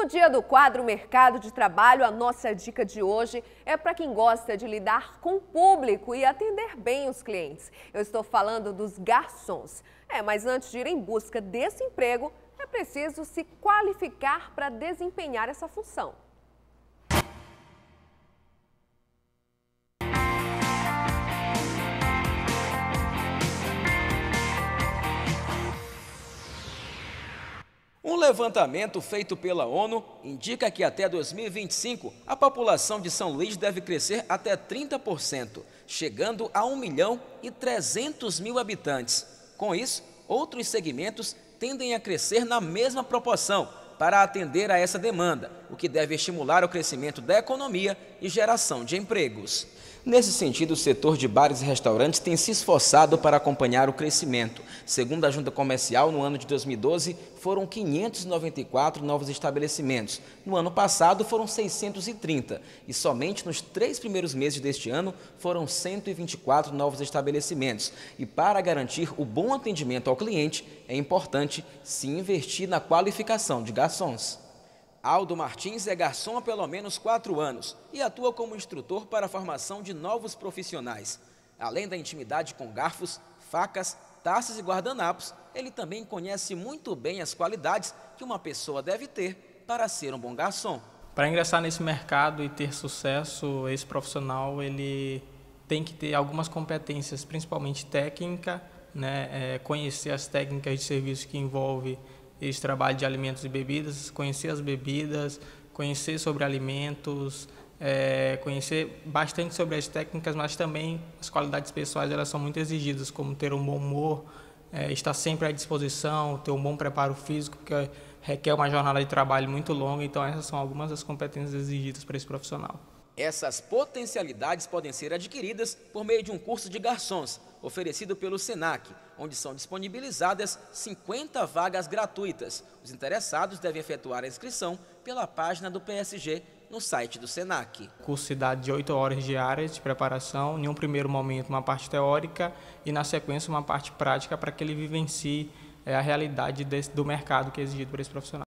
No dia do quadro Mercado de Trabalho, a nossa dica de hoje é para quem gosta de lidar com o público e atender bem os clientes. Eu estou falando dos garçons. É, mas antes de ir em busca desse emprego, é preciso se qualificar para desempenhar essa função. Um levantamento feito pela ONU indica que até 2025 a população de São Luís deve crescer até 30%, chegando a 1 milhão e 300 mil habitantes. Com isso, outros segmentos tendem a crescer na mesma proporção para atender a essa demanda, o que deve estimular o crescimento da economia e geração de empregos. Nesse sentido, o setor de bares e restaurantes tem se esforçado para acompanhar o crescimento. Segundo a Junta Comercial, no ano de 2012 foram 594 novos estabelecimentos. No ano passado foram 630 e somente nos três primeiros meses deste ano foram 124 novos estabelecimentos. E para garantir o bom atendimento ao cliente, é importante se investir na qualificação de garçons. Aldo Martins é garçom há pelo menos quatro anos e atua como instrutor para a formação de novos profissionais. Além da intimidade com garfos, facas, taças e guardanapos, ele também conhece muito bem as qualidades que uma pessoa deve ter para ser um bom garçom. Para ingressar nesse mercado e ter sucesso, esse profissional ele tem que ter algumas competências, principalmente técnica, né? É, conhecer as técnicas de serviço que envolve esse trabalho de alimentos e bebidas, conhecer as bebidas, conhecer sobre alimentos, é, conhecer bastante sobre as técnicas, mas também as qualidades pessoais elas são muito exigidas, como ter um bom humor, é, estar sempre à disposição, ter um bom preparo físico, porque requer uma jornada de trabalho muito longa, então essas são algumas das competências exigidas para esse profissional. Essas potencialidades podem ser adquiridas por meio de um curso de garçons, oferecido pelo SENAC, onde são disponibilizadas 50 vagas gratuitas. Os interessados devem efetuar a inscrição pela página do PSG no site do SENAC. Cursidade de 8 horas diárias de preparação, em um primeiro momento uma parte teórica e na sequência uma parte prática para que ele vivencie é, a realidade desse, do mercado que é exigido por esse profissional.